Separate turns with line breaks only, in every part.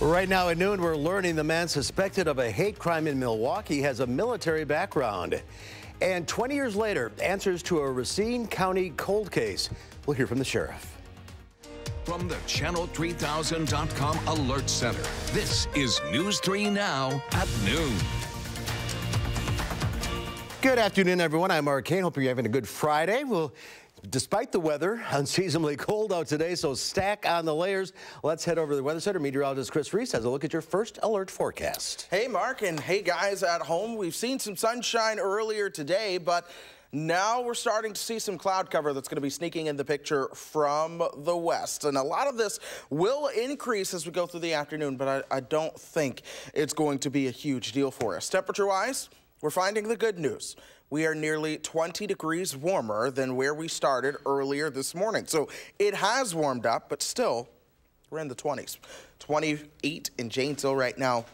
Right now at noon, we're learning the man suspected of a hate crime in Milwaukee has a military background. And 20 years later, answers to a Racine County cold case. We'll hear from the sheriff.
From the Channel3000.com Alert Center, this is News 3 Now at noon.
Good afternoon, everyone. I'm Mark Kane. Hope you're having a good Friday. Well, Despite the weather, unseasonably cold out today, so stack on the layers. Let's head over to the Weather Center. Meteorologist Chris Reese has a look at your first alert forecast.
Hey, Mark, and hey, guys at home. We've seen some sunshine earlier today, but now we're starting to see some cloud cover that's going to be sneaking in the picture from the west. And a lot of this will increase as we go through the afternoon, but I, I don't think it's going to be a huge deal for us. Temperature-wise, we're finding the good news we are nearly 20 degrees warmer than where we started earlier this morning. So it has warmed up, but still, we're in the 20s. 28 in Janesville right now.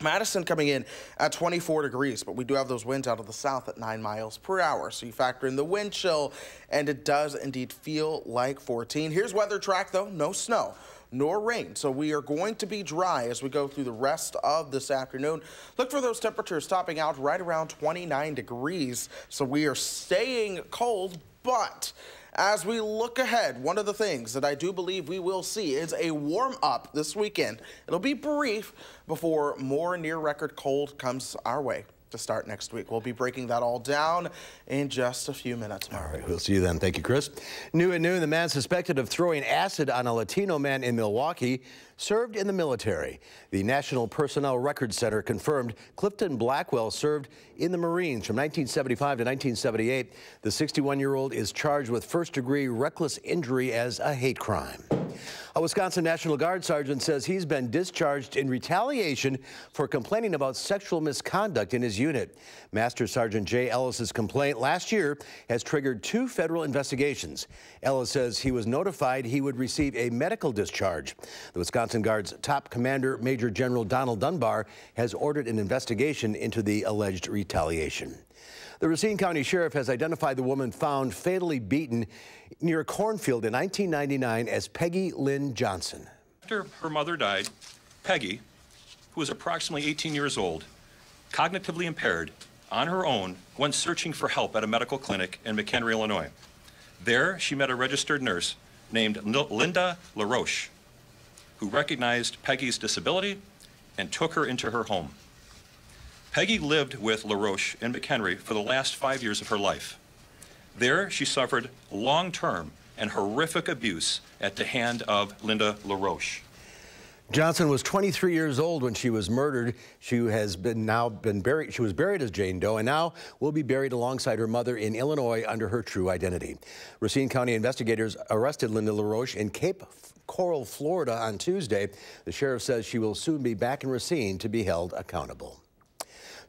Madison coming in at 24 degrees, but we do have those winds out of the south at 9 miles per hour. So you factor in the wind chill, and it does indeed feel like 14. Here's weather track, though. No snow nor rain. So we are going to be dry as we go through the rest of this afternoon. Look for those temperatures topping out right around 29 degrees. So we are staying cold, but as we look ahead, one of the things that I do believe we will see is a warm up this weekend. It'll be brief before more near record cold comes our way to start next week. We'll be breaking that all down in just a few minutes.
All right, we'll see you then. Thank you, Chris. New at noon, the man suspected of throwing acid on a Latino man in Milwaukee served in the military. The National Personnel Records Center confirmed Clifton Blackwell served in the Marines from 1975 to 1978. The 61-year-old is charged with first-degree reckless injury as a hate crime. A Wisconsin National Guard sergeant says he's been discharged in retaliation for complaining about sexual misconduct in his unit. Master Sergeant Jay Ellis's complaint last year has triggered two federal investigations. Ellis says he was notified he would receive a medical discharge. The Wisconsin Guard's top commander, Major General Donald Dunbar, has ordered an investigation into the alleged retaliation. The Racine County Sheriff has identified the woman found fatally beaten near a cornfield in 1999 as Peggy Lynn Johnson.
After her mother died, Peggy, who was approximately 18 years old, cognitively impaired, on her own, went searching for help at a medical clinic in McHenry, Illinois. There, she met a registered nurse named Linda LaRoche, who recognized Peggy's disability and took her into her home. Peggy lived with LaRoche in McHenry for the last five years of her life. There, she suffered long-term and horrific abuse at the hand of Linda LaRoche.
Johnson was 23 years old when she was murdered. She has been now been buried. She was buried as Jane Doe and now will be buried alongside her mother in Illinois under her true identity. Racine County investigators arrested Linda LaRoche in Cape Coral, Florida on Tuesday. The sheriff says she will soon be back in Racine to be held accountable.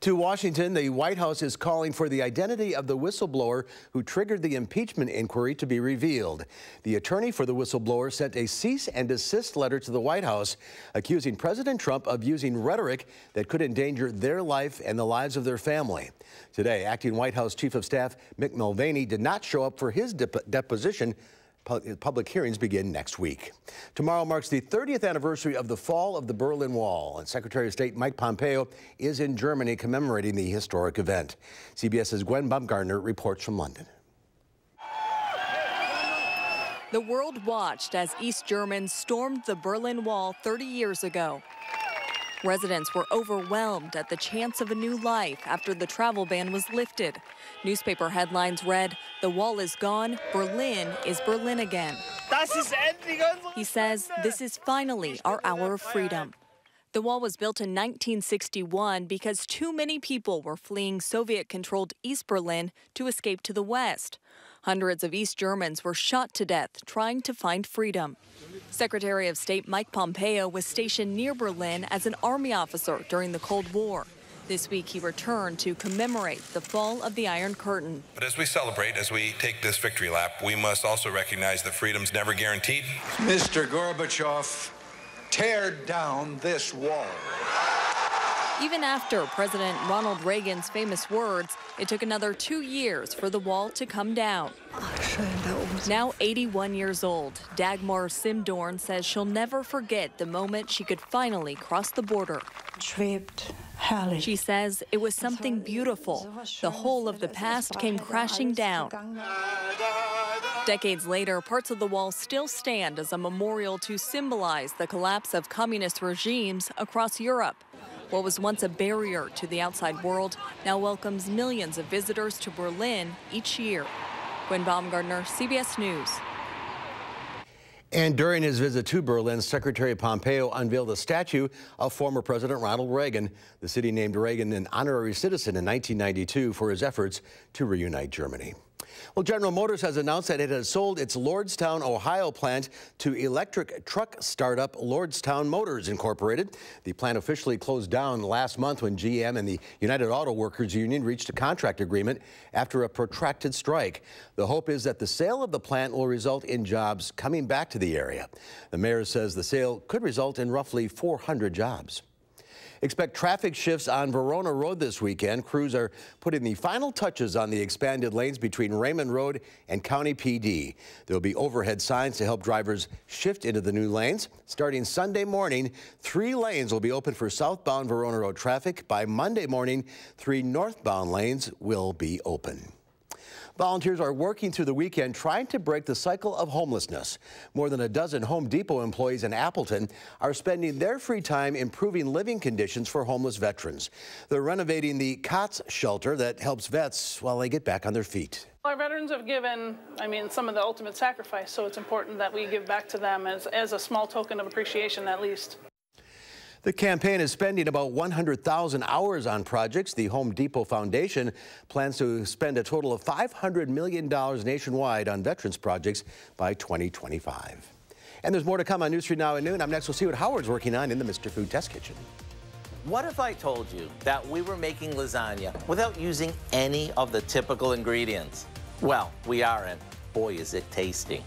To Washington, the White House is calling for the identity of the whistleblower who triggered the impeachment inquiry to be revealed. The attorney for the whistleblower sent a cease and desist letter to the White House accusing President Trump of using rhetoric that could endanger their life and the lives of their family. Today, acting White House Chief of Staff Mick Mulvaney did not show up for his deposition Uh, public hearings begin next week. Tomorrow marks the 30th anniversary of the fall of the Berlin Wall, and Secretary of State Mike Pompeo is in Germany commemorating the historic event. CBS's Gwen Baumgartner reports from London.
The world watched as East Germans stormed the Berlin Wall 30 years ago. Residents were overwhelmed at the chance of a new life after the travel ban was lifted. Newspaper headlines read, The wall is gone, Berlin is Berlin again. He says, This is finally our hour of freedom. The wall was built in 1961 because too many people were fleeing Soviet controlled East Berlin to escape to the West. Hundreds of East Germans were shot to death trying to find freedom. Secretary of State Mike Pompeo was stationed near Berlin as an army officer during the Cold War. This week, he returned to commemorate the fall of the Iron Curtain.
But as we celebrate, as we take this victory lap, we must also recognize that freedom's never guaranteed.
Mr. Gorbachev, tear down this wall.
Even after President Ronald Reagan's famous words, it took another two years for the wall to come down. Now 81 years old, Dagmar Simdorn says she'll never forget the moment she could finally cross the border. She says it was something beautiful. The whole of the past came crashing down. Decades later, parts of the wall still stand as a memorial to symbolize the collapse of communist regimes across Europe. What was once a barrier to the outside world now welcomes millions of visitors to Berlin each year. Gwen Baumgartner, CBS News.
And during his visit to Berlin, Secretary Pompeo unveiled a statue of former President Ronald Reagan. The city named Reagan an honorary citizen in 1992 for his efforts to reunite Germany. Well, General Motors has announced that it has sold its Lordstown, Ohio plant to electric truck startup Lordstown Motors Incorporated. The plant officially closed down last month when GM and the United Auto Workers Union reached a contract agreement after a protracted strike. The hope is that the sale of the plant will result in jobs coming back to the area. The mayor says the sale could result in roughly 400 jobs. Expect traffic shifts on Verona Road this weekend. Crews are putting the final touches on the expanded lanes between Raymond Road and County PD. There'll be overhead signs to help drivers shift into the new lanes. Starting Sunday morning, three lanes will be open for southbound Verona Road traffic. By Monday morning, three northbound lanes will be open. Volunteers are working through the weekend trying to break the cycle of homelessness. More than a dozen Home Depot employees in Appleton are spending their free time improving living conditions for homeless veterans. They're renovating the COTS shelter that helps vets while they get back on their feet.
Our veterans have given, I mean, some of the ultimate sacrifice, so it's important that we give back to them as, as a small token of appreciation at least.
The campaign is spending about 100,000 hours on projects. The Home Depot Foundation plans to spend a total of $500 million nationwide on veterans projects by 2025. And there's more to come on News 3 Now at noon. I'm next, we'll see what Howard's working on in the Mr. Food Test Kitchen.
What if I told you that we were making lasagna without using any of the typical ingredients? Well, we aren't. Boy, is it tasty.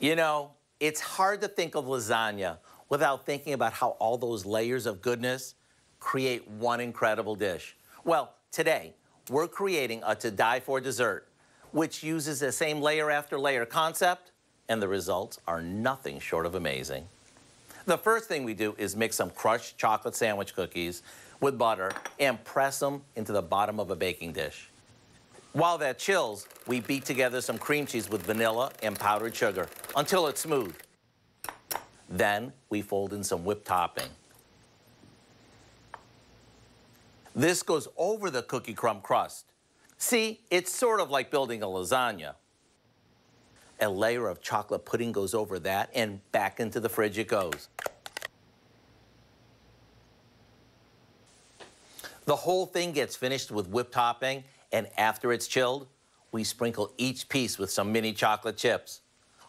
You know, it's hard to think of lasagna without thinking about how all those layers of goodness create one incredible dish. Well, today, we're creating a to die for dessert, which uses the same layer after layer concept, and the results are nothing short of amazing. The first thing we do is mix some crushed chocolate sandwich cookies with butter and press them into the bottom of a baking dish. While that chills, we beat together some cream cheese with vanilla and powdered sugar until it's smooth. Then we fold in some whipped topping. This goes over the cookie crumb crust. See, it's sort of like building a lasagna. A layer of chocolate pudding goes over that, and back into the fridge it goes. The whole thing gets finished with whipped topping, and after it's chilled, we sprinkle each piece with some mini chocolate chips.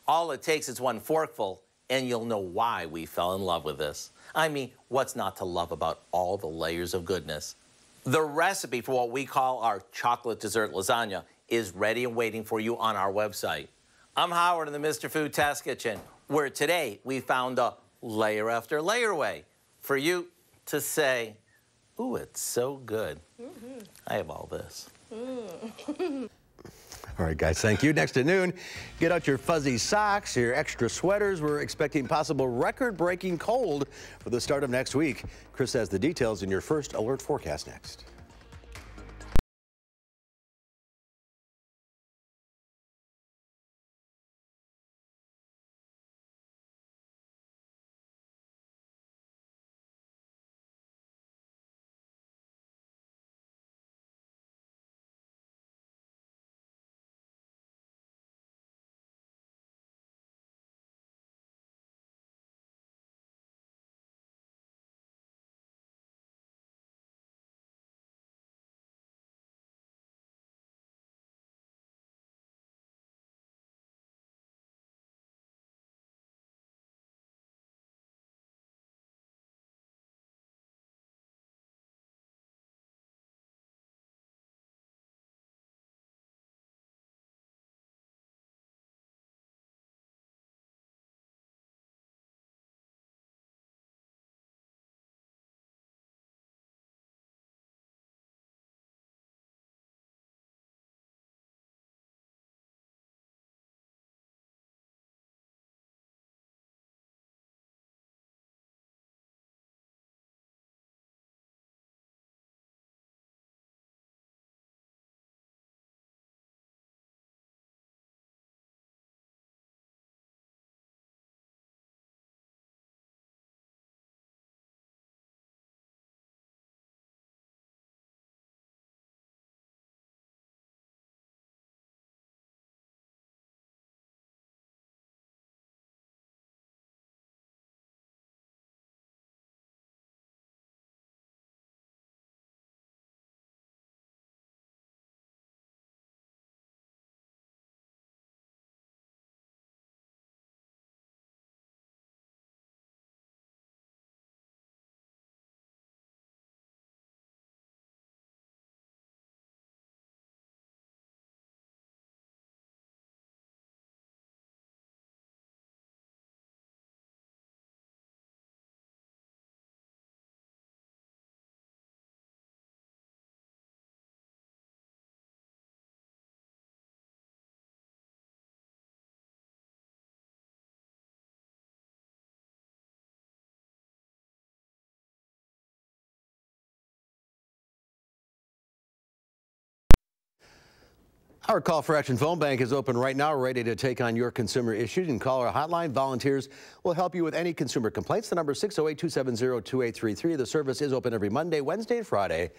All it takes is one forkful, and you'll know why we fell in love with this. I mean, what's not to love about all the layers of goodness? The recipe for what we call our chocolate dessert lasagna is ready and waiting for you on our website. I'm Howard in the Mr. Food Test Kitchen, where today we found a layer after layer way for you to say, ooh, it's so good. Mm -hmm. I have all this. Mm.
All right, guys, thank you. Next at noon, get out your fuzzy socks, your extra sweaters. We're expecting possible record-breaking cold for the start of next week. Chris has the details in your first alert forecast next. Our call for action phone bank is open right now, ready to take on your consumer issues. And call our hotline. Volunteers will help you with any consumer complaints. The number is 608 270 2833. The service is open every Monday, Wednesday, and Friday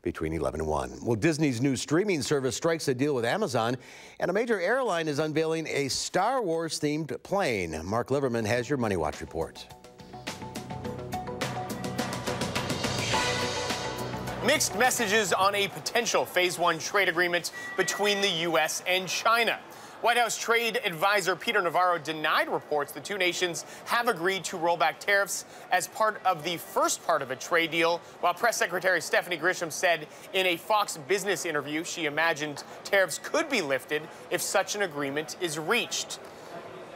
between 11 and 1. Well, Disney's new streaming service strikes a deal with Amazon, and a major airline is unveiling a Star Wars themed plane. Mark Liverman has your Money Watch report.
Mixed messages on a potential phase one trade agreement between the U.S. and China. White House trade advisor Peter Navarro denied reports the two nations have agreed to roll back tariffs as part of the first part of a trade deal, while Press Secretary Stephanie Grisham said in a Fox Business interview she imagined tariffs could be lifted if such an agreement is reached.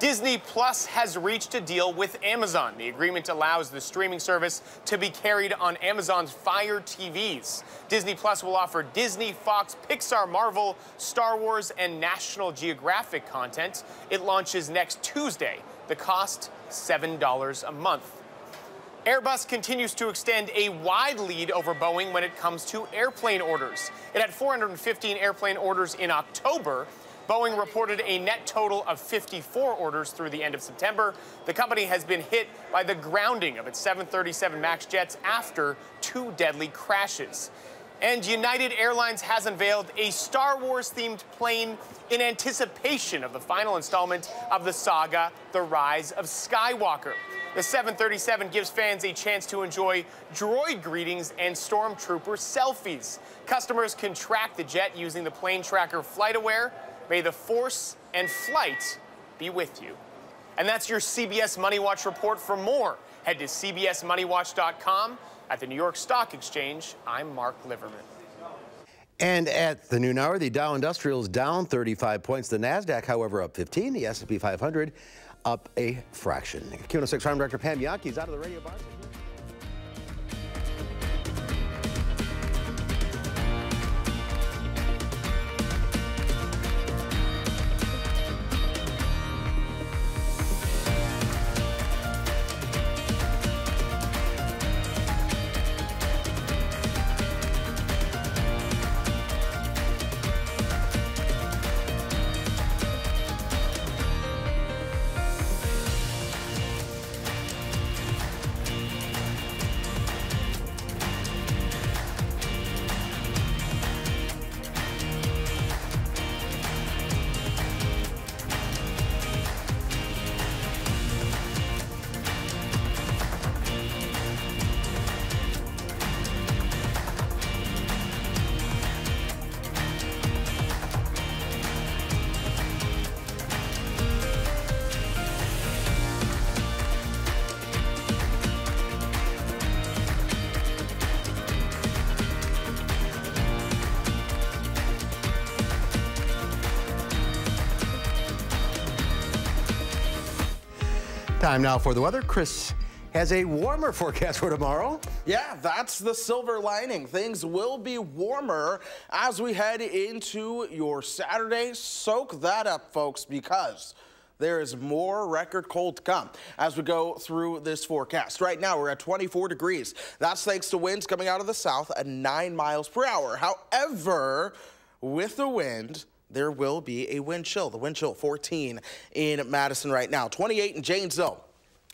Disney Plus has reached a deal with Amazon. The agreement allows the streaming service to be carried on Amazon's Fire TVs. Disney Plus will offer Disney, Fox, Pixar, Marvel, Star Wars, and National Geographic content. It launches next Tuesday. The cost, $7 a month. Airbus continues to extend a wide lead over Boeing when it comes to airplane orders. It had 415 airplane orders in October. Boeing reported a net total of 54 orders through the end of September. The company has been hit by the grounding of its 737 MAX jets after two deadly crashes. And United Airlines has unveiled a Star Wars themed plane in anticipation of the final installment of the saga, The Rise of Skywalker. The 737 gives fans a chance to enjoy droid greetings and stormtrooper selfies. Customers can track the jet using the plane tracker FlightAware. May the force and flight be with you. And that's your CBS Money Watch report. For more, head to cbsmoneywatch.com. At the New York Stock Exchange, I'm Mark Liverman.
And at the noon hour, the Dow Industrials down 35 points. The NASDAQ, however, up 15. The S&P 500 up a fraction. Q106 Farm Director Pam Jahnke is out of the radio bar. Time now for the weather. Chris has a warmer forecast for tomorrow.
Yeah, that's the silver lining. Things will be warmer as we head into your Saturday. Soak that up, folks, because there is more record cold to come as we go through this forecast. Right now, we're at 24 degrees. That's thanks to winds coming out of the south at 9 miles per hour. However, with the wind, there will be a wind chill. The wind chill 14 in Madison right now, 28 in Janesville.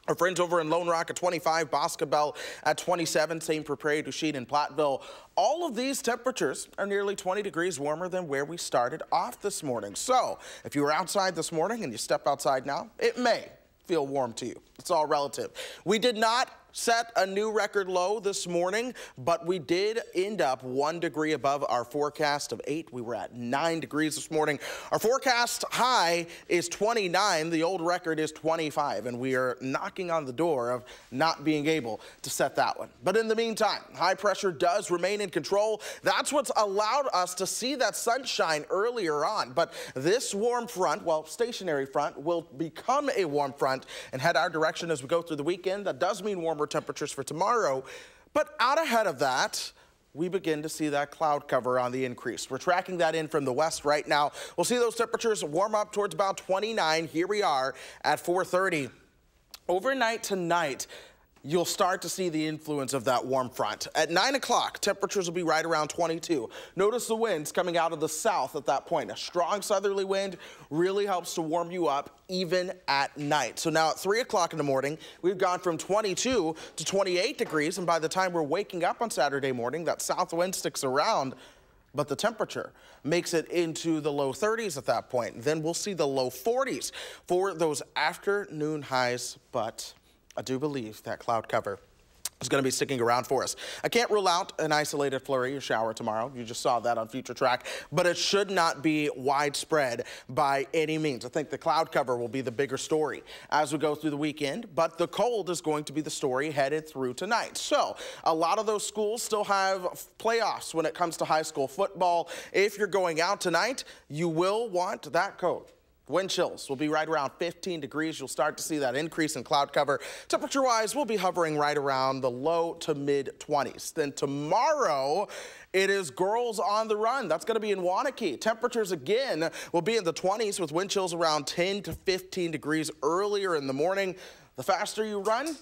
Our friends over in Lone Rock at 25, Boscobel at 27, same for Prairie du Chien and Platteville. All of these temperatures are nearly 20 degrees warmer than where we started off this morning. So if you were outside this morning and you step outside now, it may feel warm to you. It's all relative. We did not set a new record low this morning, but we did end up one degree above our forecast of eight. We were at nine degrees this morning. Our forecast high is 29. The old record is 25, and we are knocking on the door of not being able to set that one. But in the meantime, high pressure does remain in control. That's what's allowed us to see that sunshine earlier on. But this warm front, well, stationary front, will become a warm front and head our direction as we go through the weekend. That does mean temperatures for tomorrow. But out ahead of that, we begin to see that cloud cover on the increase. We're tracking that in from the west right now. We'll see those temperatures warm up towards about 29. Here we are at 430. Overnight tonight, you'll start to see the influence of that warm front. At 9 o'clock, temperatures will be right around 22. Notice the winds coming out of the south at that point. A strong southerly wind really helps to warm you up even at night. So now at 3 o'clock in the morning, we've gone from 22 to 28 degrees, and by the time we're waking up on Saturday morning, that south wind sticks around but the temperature makes it into the low 30s at that point. Then we'll see the low 40s for those afternoon highs, but I do believe that cloud cover is going to be sticking around for us. I can't rule out an isolated flurry or shower tomorrow. You just saw that on Future Track, but it should not be widespread by any means. I think the cloud cover will be the bigger story as we go through the weekend, but the cold is going to be the story headed through tonight. So a lot of those schools still have playoffs when it comes to high school football. If you're going out tonight, you will want that coat Wind chills will be right around 15 degrees. You'll start to see that increase in cloud cover. Temperature wise, we'll be hovering right around the low to mid 20s. Then tomorrow, it is girls on the run. That's going to be in Waunakee. Temperatures again will be in the 20s with wind chills around 10 to 15 degrees earlier in the morning. The faster you run,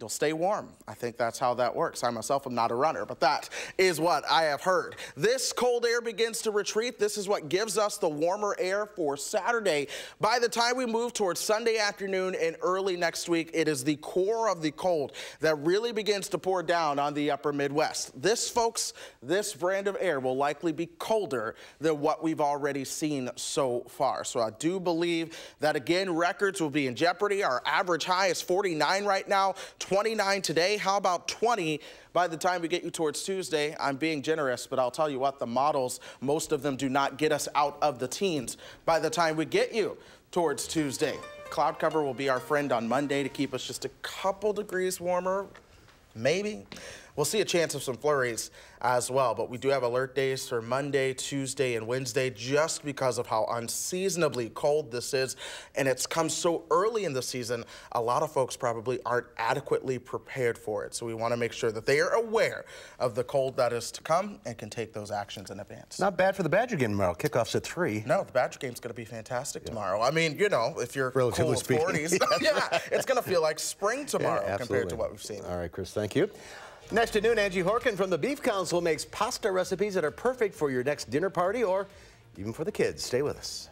you'll stay warm. I think that's how that works. I myself am not a runner, but that is what I have heard. This cold air begins to retreat. This is what gives us the warmer air for Saturday. By the time we move towards Sunday afternoon and early next week, it is the core of the cold that really begins to pour down on the upper Midwest. This, folks, this brand of air will likely be colder than what we've already seen so far. So I do believe that, again, records will be in jeopardy. Our average high is 49 right now. 29 today. How about 20 by the time we get you towards Tuesday? I'm being generous, but I'll tell you what, the models, most of them do not get us out of the teens by the time we get you towards Tuesday. Cloud cover will be our friend on Monday to keep us just a couple degrees warmer, maybe. We'll see a chance of some flurries as well, but we do have alert days for Monday, Tuesday, and Wednesday just because of how unseasonably cold this is. And it's come so early in the season, a lot of folks probably aren't adequately prepared for it. So we want to make sure that they are aware of the cold that is to come and can take those actions in advance.
Not bad for the Badger game tomorrow. Kickoff's at 3.
No, the Badger game's going to be fantastic yeah. tomorrow. I mean, you know, if you're
Relatively
cool 40s, yeah, it's going to feel like spring tomorrow yeah, compared to what we've seen.
All right, Chris, thank you. Next at noon, Angie Horkan from the Beef Council makes pasta recipes that are perfect for your next dinner party or even for the kids. Stay with us.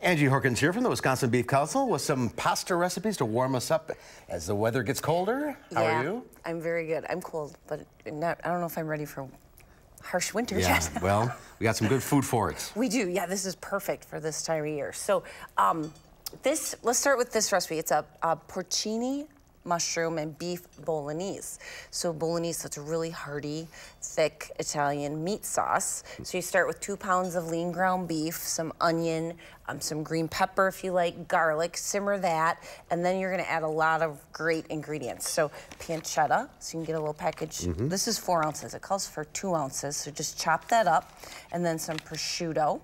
Angie Horkan's here from the Wisconsin Beef Council with some pasta recipes to warm us up as the weather gets colder. How
yeah,
are you?
I'm very good. I'm cold, but not, I don't know if I'm ready for harsh winter
yeah,
yet.
well, we got some good food for it.
We do. Yeah, this is perfect for this time of year. So um, this, let's start with this recipe. It's a, a porcini mushroom, and beef bolognese. So bolognese, that's a really hearty, thick Italian meat sauce. So you start with two pounds of lean ground beef, some onion, um, some green pepper if you like, garlic, simmer that, and then you're gonna add a lot of great ingredients. So pancetta, so you can get a little package.
Mm-hmm.
Mhm.
This is four ounces, it calls for two ounces, so just chop that up, and then some prosciutto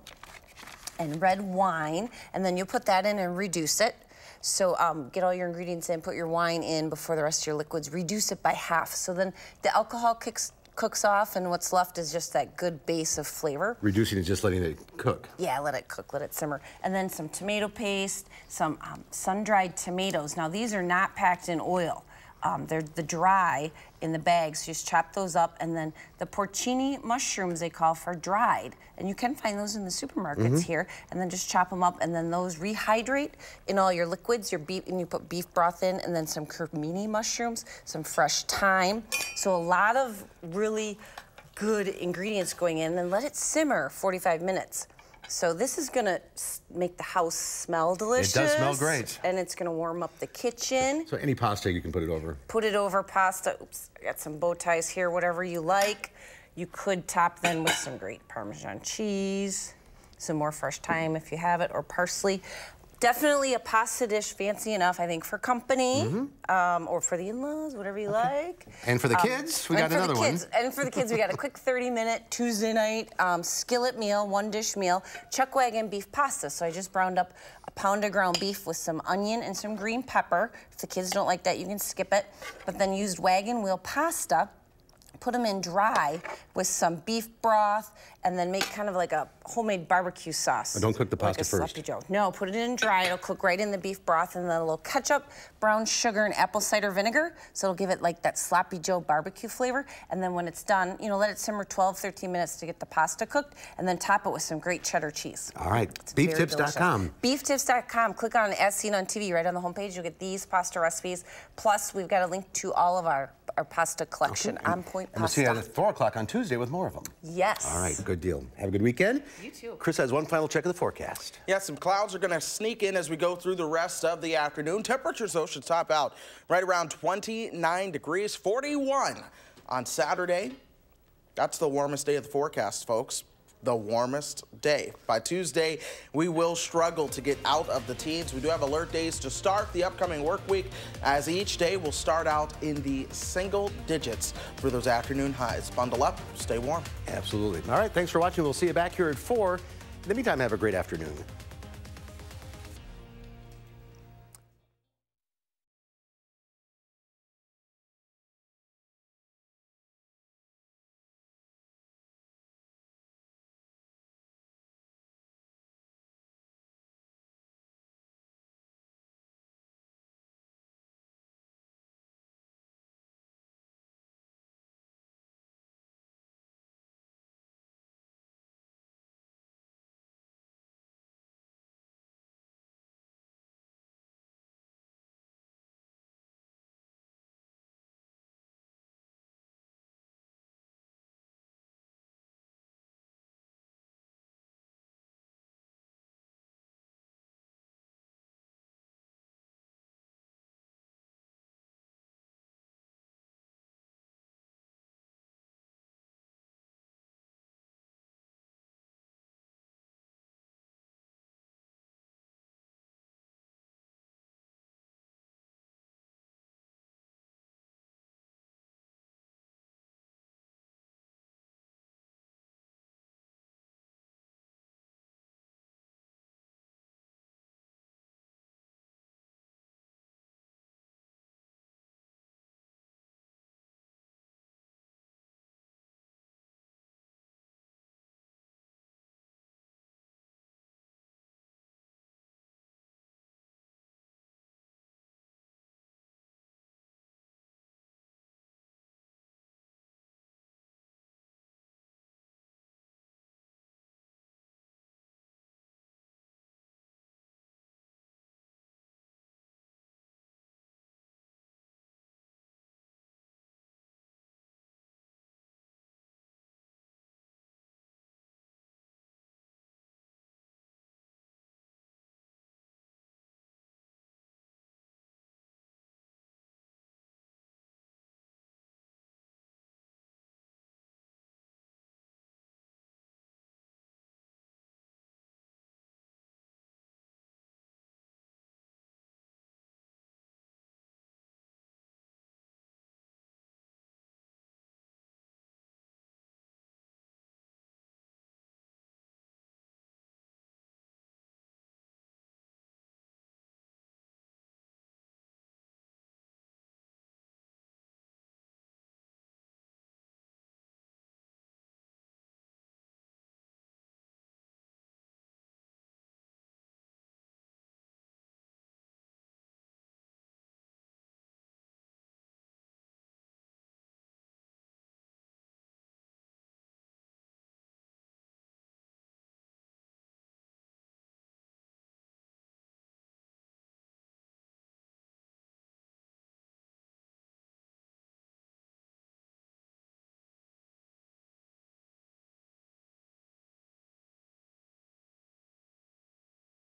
and red wine, and then you put that in and reduce it. So um, get all your ingredients in, put your wine in before the rest of your liquids, reduce it by half. So then the alcohol kicks, cooks off, and what's left is just that good base of flavor.
Reducing is just letting it cook.
Yeah, let it cook, let it simmer. And then some tomato paste, some um, sun-dried tomatoes. Now these are not packed in oil. Um, they're the dry in the bags. Just chop those up, and then the porcini mushrooms they call for dried, and you can find those in the supermarkets
Mhm.
here. And then just chop them up, and then those rehydrate in all your liquids. Your beef, and you put beef broth in, and then some cremini mushrooms, some fresh thyme. So a lot of really good ingredients going in, and let it simmer 45 minutes. So this is gonna make the house smell delicious.
It does smell great.
And it's gonna warm up the kitchen.
So any pasta you can put it over.
Put it over pasta. Oops, I got some bow ties here, whatever you like. You could top them with some great Parmesan cheese, some more fresh thyme if you have it, or parsley. Definitely a pasta dish fancy enough, I think, for company um, or for the in-laws, whatever you like.
And for the
Um,
kids, we
and
got
for the
another one.
kids- And for the kids, we got a quick 30-minute Tuesday night um, skillet meal, one-dish meal, chuck wagon beef pasta. So I just browned up a pound of ground beef with some onion and some green pepper. If the kids don't like that, you can skip it. But then used wagon wheel pasta put them in dry with some beef broth and then make kind of like a homemade barbecue sauce.
Don't cook the
Like
pasta
a
first.
sloppy Joe. No, put it in dry. It'll cook right in the beef broth and then a little ketchup, brown sugar, and apple cider vinegar. So it'll give it like that sloppy Joe barbecue flavor. And then when it's done, you know, let it simmer 12, 13 minutes to get the pasta cooked and then top it with some great cheddar cheese.
All right, beeftips.com.
Beeftips.com. Click on As Seen on TV right on the homepage. You'll get these pasta recipes. Plus, we've got a link to all of our, our pasta collection. On point
And we'll see you at 4 o'clock on Tuesday with more of them.
Yes.
All right, good deal. Have a good weekend.
You too.
Chris has one final check of the forecast.
Yeah, some clouds are going to sneak in as we go through the rest of the afternoon. Temperatures, though, should top out right around 29 degrees, 41 on Saturday. That's the warmest day of the forecast, folks. The warmest day. By Tuesday, we will struggle to get out of the teens. We do have alert days to start the upcoming work week, as each day will start out in the single digits for those afternoon highs. Bundle up, stay warm.
Absolutely. All right, thanks for watching. We'll see you back here at 4. In the meantime, have a great afternoon.